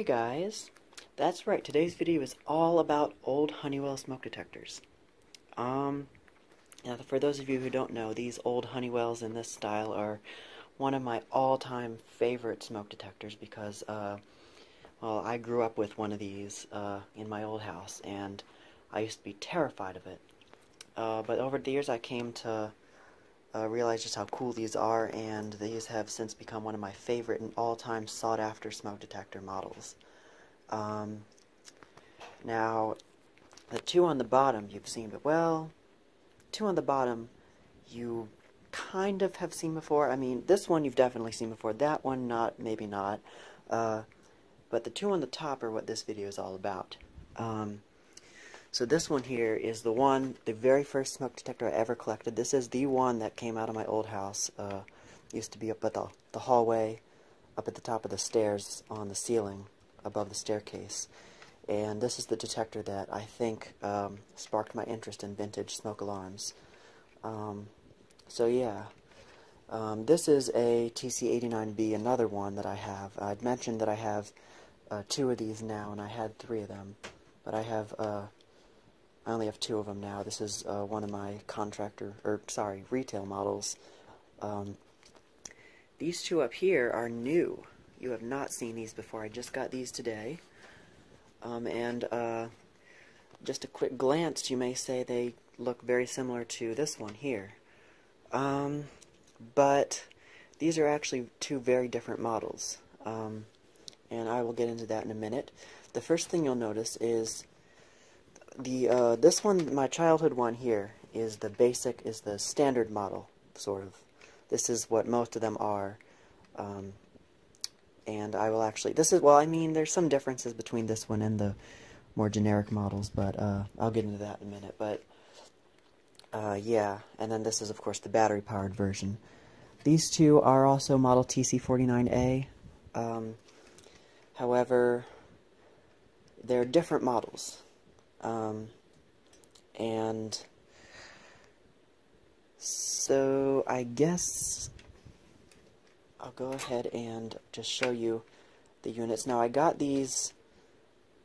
Hey guys, that's right, today's video is all about old Honeywell smoke detectors. Um, now for those of you who don't know, these old Honeywells in this style are one of my all-time favorite smoke detectors because, uh, well, I grew up with one of these uh, in my old house, and I used to be terrified of it. Uh, but over the years I came to uh, realize just how cool these are, and these have since become one of my favorite and all-time sought-after smoke detector models. Um, now, the two on the bottom you've seen, but well, two on the bottom you kind of have seen before. I mean, this one you've definitely seen before. That one, not, maybe not. Uh, but the two on the top are what this video is all about. Um, so this one here is the one, the very first smoke detector I ever collected. This is the one that came out of my old house. Uh, used to be up at the, the hallway, up at the top of the stairs on the ceiling above the staircase. And this is the detector that I think um, sparked my interest in vintage smoke alarms. Um, so yeah, um, this is a TC89B, another one that I have. I'd mentioned that I have uh, two of these now, and I had three of them. But I have uh, I only have two of them now. This is uh, one of my contractor, or sorry, retail models. Um, these two up here are new. You have not seen these before. I just got these today. Um, and uh, just a quick glance, you may say they look very similar to this one here. Um, but these are actually two very different models. Um, and I will get into that in a minute. The first thing you'll notice is the uh, this one, my childhood one here, is the basic, is the standard model, sort of. This is what most of them are. Um, and I will actually, this is, well, I mean, there's some differences between this one and the more generic models, but uh, I'll get into that in a minute. But, uh, yeah, and then this is, of course, the battery-powered version. These two are also Model TC49A. Um, however, they're different models. Um, and so I guess I'll go ahead and just show you the units. Now I got these.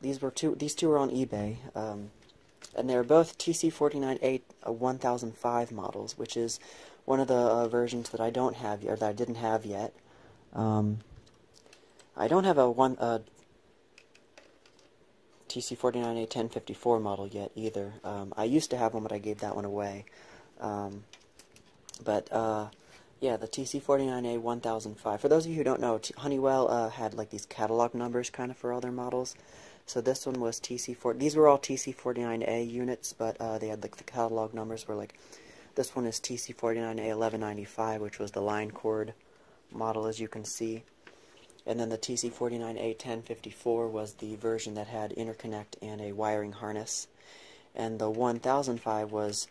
These were two. These two were on eBay, um, and they're both TC49A uh, 1005 models, which is one of the uh, versions that I don't have or that I didn't have yet. Um, I don't have a one uh, TC49A 1054 model yet either. Um, I used to have one, but I gave that one away. Um, but, uh, yeah, the TC49A 1005. For those of you who don't know, Honeywell uh, had like these catalog numbers kind of for all their models. So this one was TC4. These were all TC49A units, but uh, they had like the catalog numbers were like this one is TC49A 1195, which was the line cord model, as you can see. And then the TC49A1054 was the version that had interconnect and a wiring harness. And the 1005 was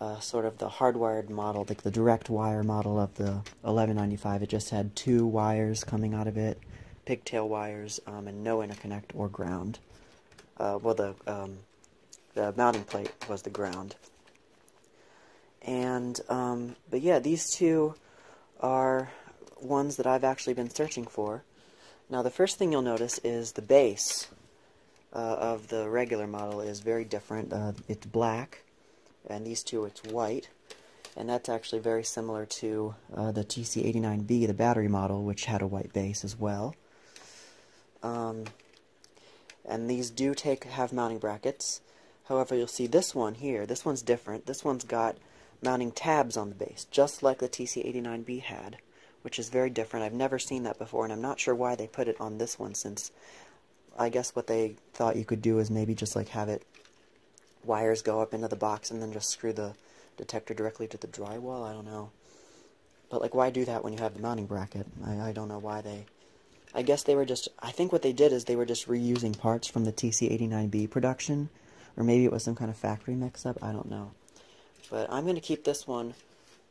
uh, sort of the hardwired model, like the direct wire model of the 1195. It just had two wires coming out of it, pigtail wires, um, and no interconnect or ground. Uh, well, the, um, the mounting plate was the ground. And, um, but yeah, these two are ones that I've actually been searching for. Now the first thing you'll notice is the base uh, of the regular model is very different. Uh, it's black, and these two it's white. And that's actually very similar to uh, the TC89B, the battery model, which had a white base as well. Um, and these do take have mounting brackets. However, you'll see this one here. This one's different. This one's got mounting tabs on the base, just like the TC89B had which is very different. I've never seen that before, and I'm not sure why they put it on this one, since I guess what they thought you could do is maybe just like have it wires go up into the box and then just screw the detector directly to the drywall. I don't know. But like, why do that when you have the mounting bracket? I, I don't know why they... I guess they were just... I think what they did is they were just reusing parts from the TC89B production. Or maybe it was some kind of factory mix-up. I don't know. But I'm going to keep this one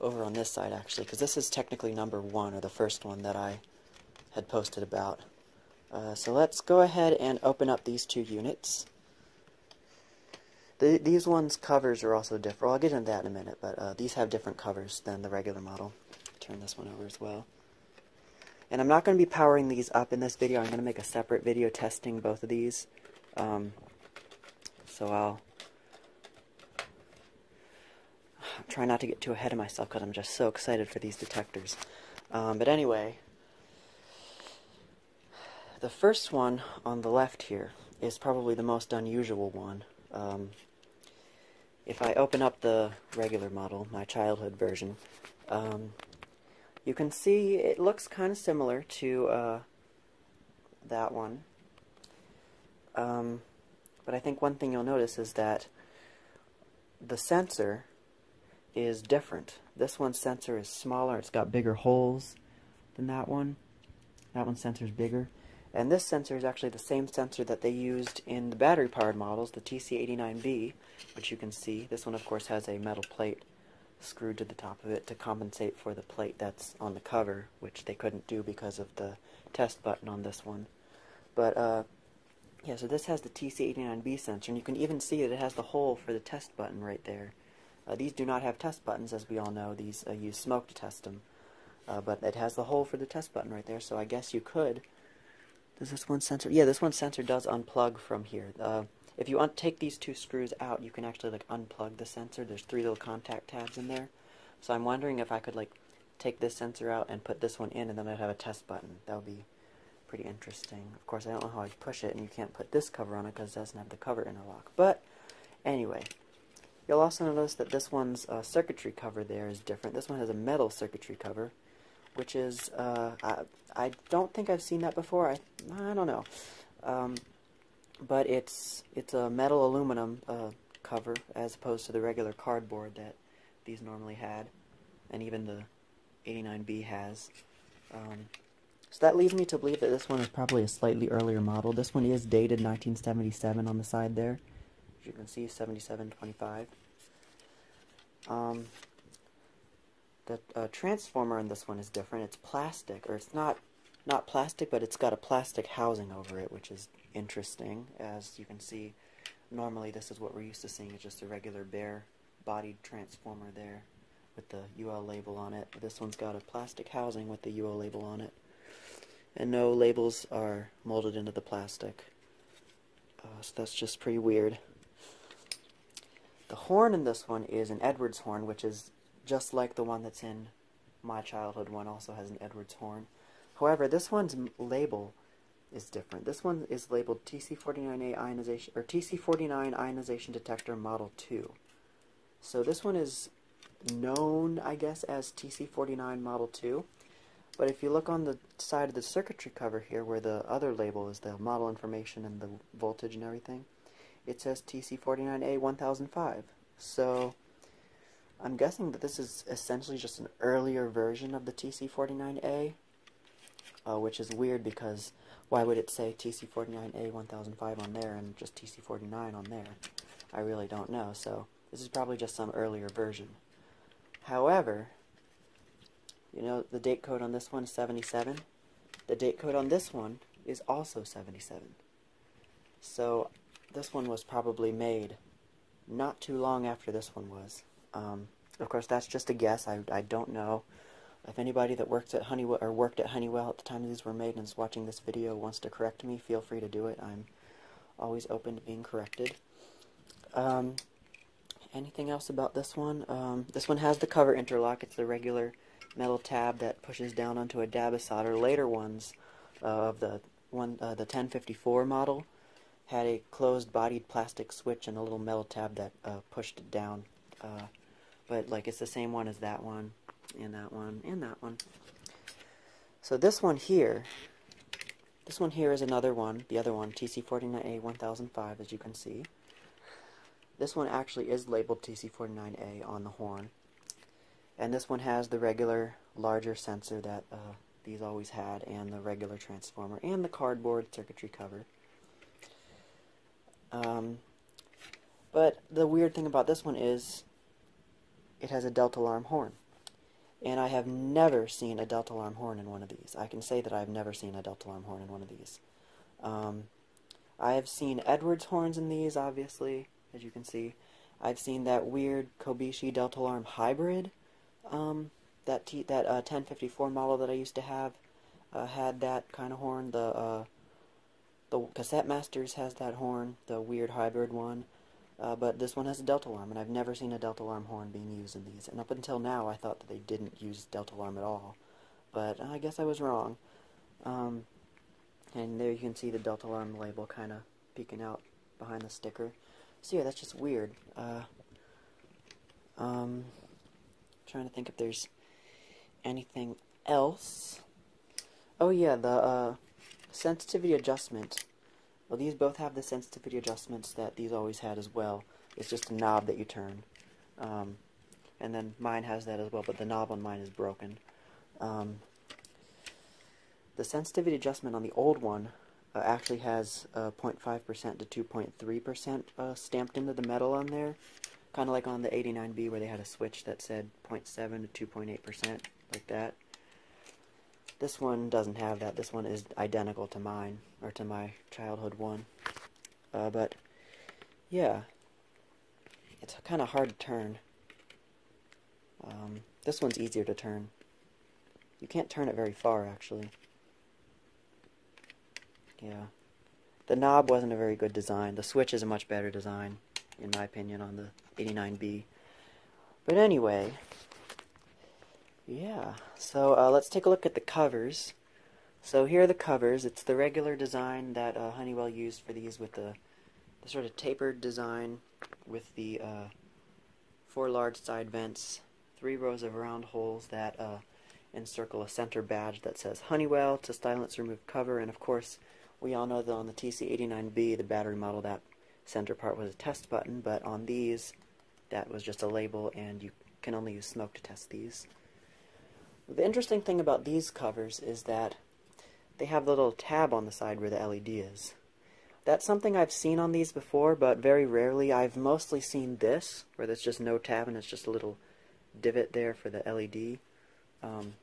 over on this side actually, because this is technically number one, or the first one that I had posted about. Uh, so let's go ahead and open up these two units. The, these ones' covers are also different. Well, I'll get into that in a minute, but uh, these have different covers than the regular model. Turn this one over as well. And I'm not going to be powering these up in this video. I'm going to make a separate video testing both of these. Um, so I'll try not to get too ahead of myself because I'm just so excited for these detectors. Um, but anyway, the first one on the left here is probably the most unusual one. Um, if I open up the regular model, my childhood version, um, you can see it looks kind of similar to uh, that one. Um, but I think one thing you'll notice is that the sensor is different. This one's sensor is smaller. It's got bigger holes than that one. That one's sensor is bigger. And this sensor is actually the same sensor that they used in the battery-powered models, the TC89B, which you can see. This one, of course, has a metal plate screwed to the top of it to compensate for the plate that's on the cover, which they couldn't do because of the test button on this one. But, uh, yeah, so this has the TC89B sensor, and you can even see that it has the hole for the test button right there. Uh, these do not have test buttons, as we all know. These uh, use smoke to test them. Uh, but it has the hole for the test button right there, so I guess you could does this one sensor? Yeah, this one sensor does unplug from here. Uh, if you take these two screws out, you can actually like unplug the sensor. There's three little contact tabs in there. So I'm wondering if I could like take this sensor out and put this one in, and then I'd have a test button. That would be pretty interesting. Of course, I don't know how I'd push it, and you can't put this cover on it because it doesn't have the cover interlock. But anyway, you'll also notice that this one's uh, circuitry cover there is different. This one has a metal circuitry cover which is, uh, I, I don't think I've seen that before. I, I don't know. Um, but it's, it's a metal aluminum uh, cover as opposed to the regular cardboard that these normally had, and even the 89B has. Um, so that leads me to believe that this one is probably a slightly earlier model. This one is dated 1977 on the side there. As you can see, 7725. Um, the uh, transformer in this one is different. It's plastic, or it's not not plastic, but it's got a plastic housing over it, which is interesting. As you can see, normally this is what we're used to seeing. It's just a regular bare-bodied transformer there with the UL label on it. This one's got a plastic housing with the UL label on it. And no labels are molded into the plastic. Uh, so that's just pretty weird. The horn in this one is an Edwards horn, which is just like the one that's in my childhood one also has an Edwards horn. However, this one's label is different. This one is labeled TC49A ionization or TC49 ionization detector model 2. So this one is known, I guess, as TC49 model 2. But if you look on the side of the circuitry cover here where the other label is the model information and the voltage and everything, it says TC49A 1005. So I'm guessing that this is essentially just an earlier version of the TC49A, uh, which is weird because why would it say TC49A 1005 on there and just TC49 on there? I really don't know, so this is probably just some earlier version. However, you know the date code on this one is 77. The date code on this one is also 77. So this one was probably made not too long after this one was. Um, of course, that's just a guess. I, I don't know. If anybody that works at Honeywell or worked at Honeywell at the time these were made and is watching this video wants to correct me, feel free to do it. I'm always open to being corrected. Um, anything else about this one? Um, this one has the cover interlock. It's the regular metal tab that pushes down onto a dab solder. Later ones uh, of the one uh, the 1054 model had a closed-bodied plastic switch and a little metal tab that uh, pushed it down. Uh, but like it's the same one as that one, and that one, and that one. So this one here, this one here is another one, the other one, TC49A 1005, as you can see. This one actually is labeled TC49A on the horn. And this one has the regular larger sensor that uh, these always had, and the regular transformer, and the cardboard circuitry cover. Um, but the weird thing about this one is it has a delta alarm horn. And I have never seen a delta alarm horn in one of these. I can say that I've never seen a delta alarm horn in one of these. Um, I have seen Edwards horns in these, obviously, as you can see. I've seen that weird Kobishi delta alarm hybrid, um, that that uh, 1054 model that I used to have. uh, had that kind of horn. The uh, the Cassette Masters has that horn, the weird hybrid one. Uh, but this one has a delta alarm, and I've never seen a delta alarm horn being used in these. And up until now, I thought that they didn't use delta alarm at all. But I guess I was wrong. Um, and there you can see the delta alarm label kind of peeking out behind the sticker. So yeah, that's just weird. Uh, um, trying to think if there's anything else. Oh yeah, the uh, sensitivity adjustment well, these both have the sensitivity adjustments that these always had as well. It's just a knob that you turn. Um, and then mine has that as well, but the knob on mine is broken. Um, the sensitivity adjustment on the old one uh, actually has 0.5% uh, to 2.3% uh, stamped into the metal on there. Kind of like on the 89B where they had a switch that said 0.7 to 2.8%, like that. This one doesn't have that. This one is identical to mine, or to my childhood one. Uh, but, yeah. It's kind of hard to turn. Um, this one's easier to turn. You can't turn it very far, actually. Yeah. The knob wasn't a very good design. The switch is a much better design, in my opinion, on the 89B. But anyway, yeah, so uh, let's take a look at the covers. So here are the covers. It's the regular design that uh, Honeywell used for these with the, the sort of tapered design with the uh, four large side vents, three rows of round holes that uh, encircle a center badge that says Honeywell to silence remove cover, and of course we all know that on the TC89B, the battery model, that center part was a test button, but on these that was just a label and you can only use smoke to test these. The interesting thing about these covers is that they have the little tab on the side where the LED is. That's something I've seen on these before, but very rarely. I've mostly seen this, where there's just no tab and it's just a little divot there for the LED. Um,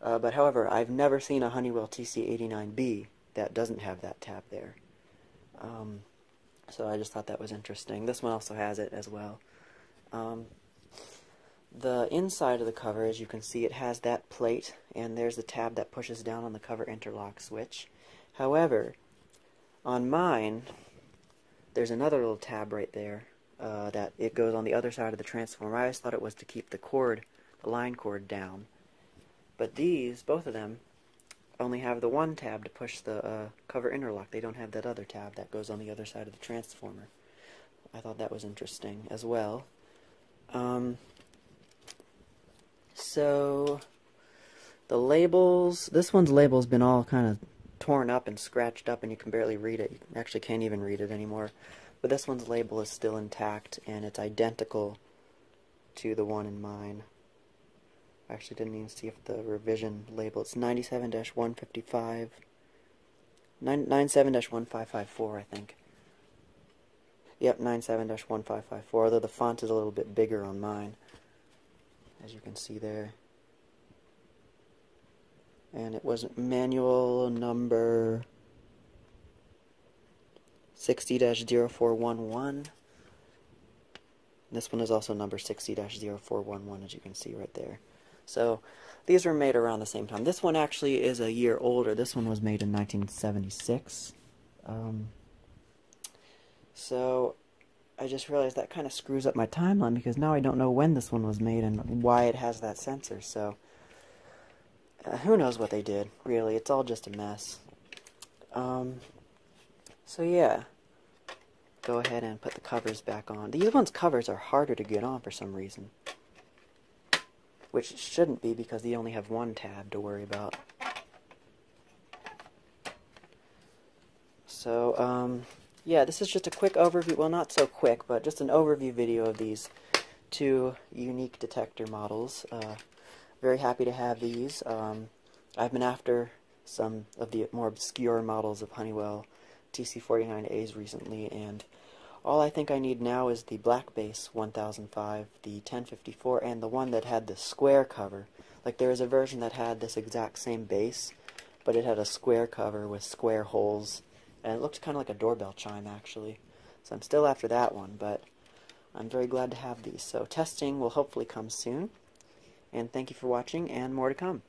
uh, but however, I've never seen a Honeywell TC89B that doesn't have that tab there. Um, so I just thought that was interesting. This one also has it as well. Um, the inside of the cover, as you can see, it has that plate, and there's the tab that pushes down on the cover interlock switch. However, on mine, there's another little tab right there uh, that it goes on the other side of the transformer. I always thought it was to keep the cord, the line cord down. But these, both of them, only have the one tab to push the uh, cover interlock. They don't have that other tab that goes on the other side of the transformer. I thought that was interesting as well. Um, so, the labels, this one's label's been all kind of torn up and scratched up and you can barely read it. You actually can't even read it anymore. But this one's label is still intact and it's identical to the one in mine. I actually didn't even see if the revision label, it's 97-155, 97-1554 I think. Yep, 97-1554, although the font is a little bit bigger on mine as you can see there. And it was manual number 60-0411. This one is also number 60-0411, as you can see right there. So, these were made around the same time. This one actually is a year older. This one was made in 1976. Um, so, I just realized that kind of screws up my timeline because now I don't know when this one was made and why it has that sensor. So, uh, who knows what they did, really. It's all just a mess. Um, so yeah, go ahead and put the covers back on. These ones' covers are harder to get on for some reason. Which shouldn't be because they only have one tab to worry about. So, um, yeah, this is just a quick overview, well not so quick, but just an overview video of these two unique detector models. Uh, very happy to have these. Um, I've been after some of the more obscure models of Honeywell TC49As recently, and all I think I need now is the black base 1005, the 1054, and the one that had the square cover. Like there is a version that had this exact same base, but it had a square cover with square holes and it looked kind of like a doorbell chime, actually. So I'm still after that one, but I'm very glad to have these. So testing will hopefully come soon. And thank you for watching, and more to come.